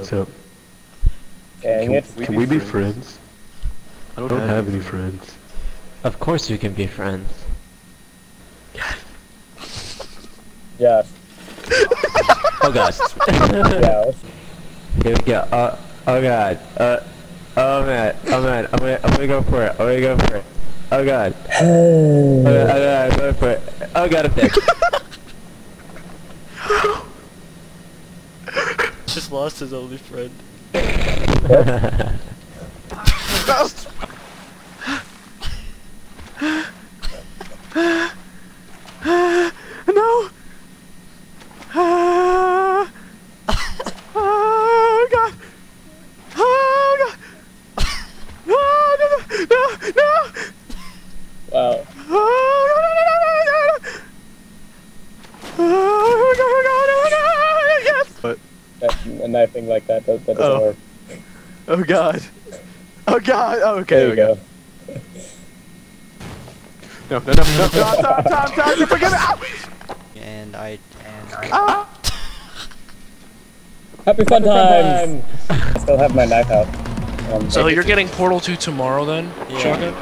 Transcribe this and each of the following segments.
So, Dang can, it. can we be friends? I don't have any friends. Of course you can be friends. Yeah. Oh god. Yeah. Here we go. Uh, oh god. Uh, oh man. Oh man. I'm gonna, I'm gonna go for it. I'm gonna go for it. Oh god. Oh god. Oh god. I'm going for it. Oh god. I'm dead. Just lost his only friend. No! Ah! Oh god! Oh god! Oh, no, no, no, no! Wow. Oh, no, no, no, no, no, no, no. Oh, god, oh, god, oh, god, yes! But, That, a knifing like that, that, that doesn't Oh. work. oh god. Oh god, oh, okay, There you okay. go. No, no, no, no, no, Tom, Tom, Tom, you forgive me! Ow! And I and I Ah! Happy fun times! I still have my knife out. Um, So you're getting Portal 2 tomorrow then, Yeah. Shotgun?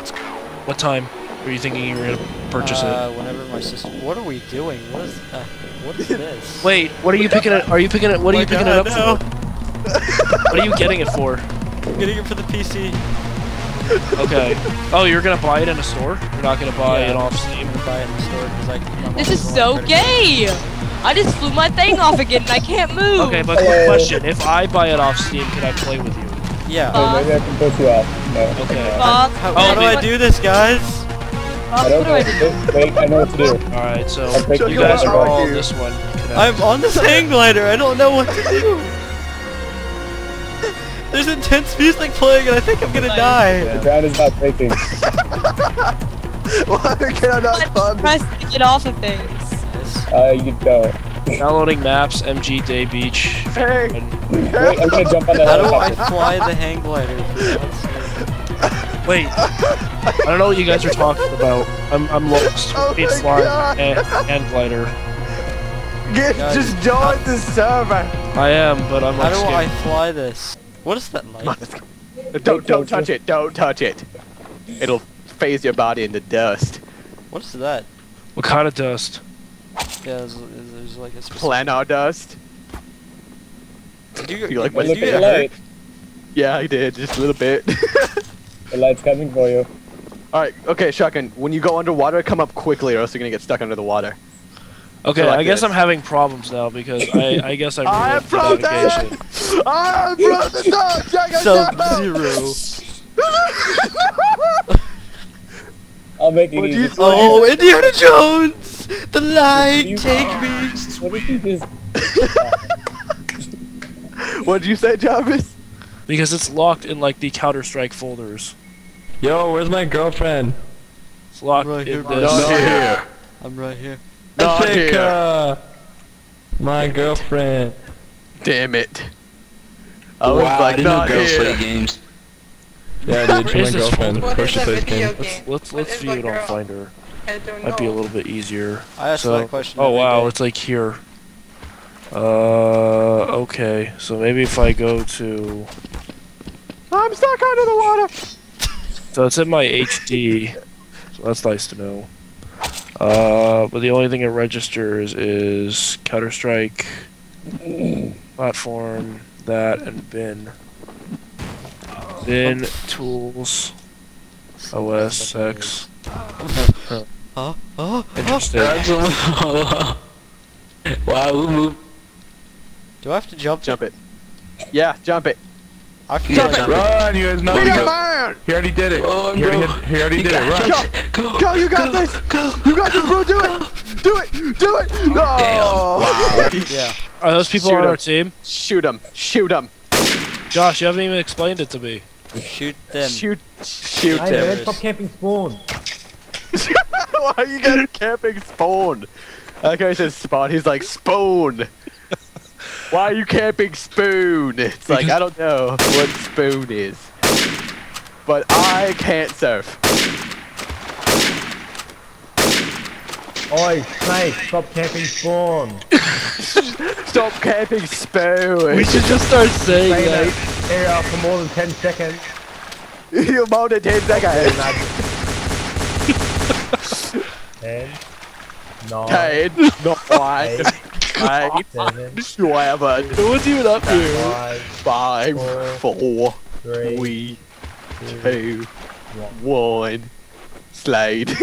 What time were you thinking you were gonna purchase uh, it? whenever my sister. What are we doing? What is uh, what is this? Wait, what are you picking it? Are you picking it? What are Oh you picking God, it up for? What are you getting it for? I'm getting it for the PC. Okay. Oh, you're gonna buy it in a store? You're not gonna buy Yeah. it off I'm Steam? gonna buy it in the store because I. This is so gay! I just flew my thing off again and I can't move! Okay, but quick question. If I buy it off Steam, can I play with you? Yeah. Uh, Hey, maybe I can push you off. No. Okay. Bob, How, Oh, how do I do this, guys? I don't what do know. I do? Wait, I know what to do. Alright, so I'll you you guys are all you. this one. Connect. I'm on this hang glider. I don't know what to do. There's intense music playing, and I think I'm gonna die. The ground is not breaking. Why can I not I fun? press to get off of things. Uh, you don't. Downloading maps, MG Day Beach. Hey! and- Wait, I'm gonna jump on the How do I fly the hang glider? Wait, I don't know what you guys are talking about. I'm I'm lost. Oh It's my slide God. Eh, and, and glider. Get, Guys, just join the server! I am, but I'm How like do I fly this? What is that light? Don't, don't touch it, don't touch it. It'll phase your body into dust. What is that? What kind of dust? Yeah, there's, there's like a specific. Planar dust. Did you, You like did my- you get hurt? light. Yeah, I did, just a little bit. The light's coming for you. Alright, okay, Shotgun, when you go underwater, come up quickly or else you're gonna get stuck under the water. Okay, So like I guess this. I'm having problems now because I I guess I I removed the frozen! I'm frozen! No, Shotgun, Sub Zero. I'll make it easy. you- Oh, Indiana Jones! The light, You- take me. What if you just... What'd you say, Jarvis? Because it's locked in like the Counter Strike folders. Yo, where's my girlfriend? It's locked Right in here, bro. this. Not here. I'm right here. Not here. Jessica! My girlfriend. Damn it. I was like, not here. games. Yeah, dude, Where she's is my girlfriend. Of course she plays games. game? Let's What let's is view a it on? Finder. Might be a little bit easier. I ask So, that question. oh wow, day. it's like here. Uh, okay. So maybe if I go to, I'm stuck under the water. so it's in my HD. So that's nice to know. Uh, but the only thing it registers is Counter Strike, platform, that, and bin. Bin, tools, OS, X. Huh? Huh? Huh? Interesting. wow, who moved? Do I have to jump? Jump it. Yeah, jump it. I have to Jump jump it. Run, you guys know Be he a go- man! He already did it. Oh, he, already no. hit, he already did it. Run. Go! Go, you got this! Go, You got this, bro! Do it! Do it! Do it! No! Yeah. Are those people Shoot on him. our team? Shoot them. Shoot them. Josh, you haven't even explained it to me. Shoot them. Shoot! Shoot Hey, him! man, stop camping spawn. Why are you getting camping spawn? That guy says spawn, he's like spoon! Why are you camping spoon? It's like, I don't know what spoon is. But I can't surf. Oi, Snake, stop camping spawn. Stop camping spoon. We should just start saying Stay in that. that area for more than 10 seconds. You're more than 10 seconds. 10, 9, 10, not 1, 8, 7, 7, No one's even up here. 5, 5, 4, 3, 3, 2, 2, 1. Slade.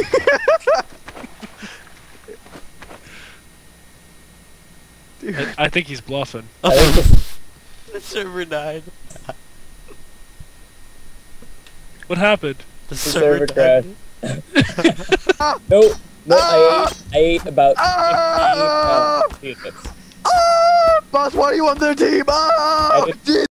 I, I think he's bluffing. I think The server died. What happened? The server server died. no, no, I ate, I ate about 15 Ah! uh. Ah! Boss, why are you on their team? Ah! I!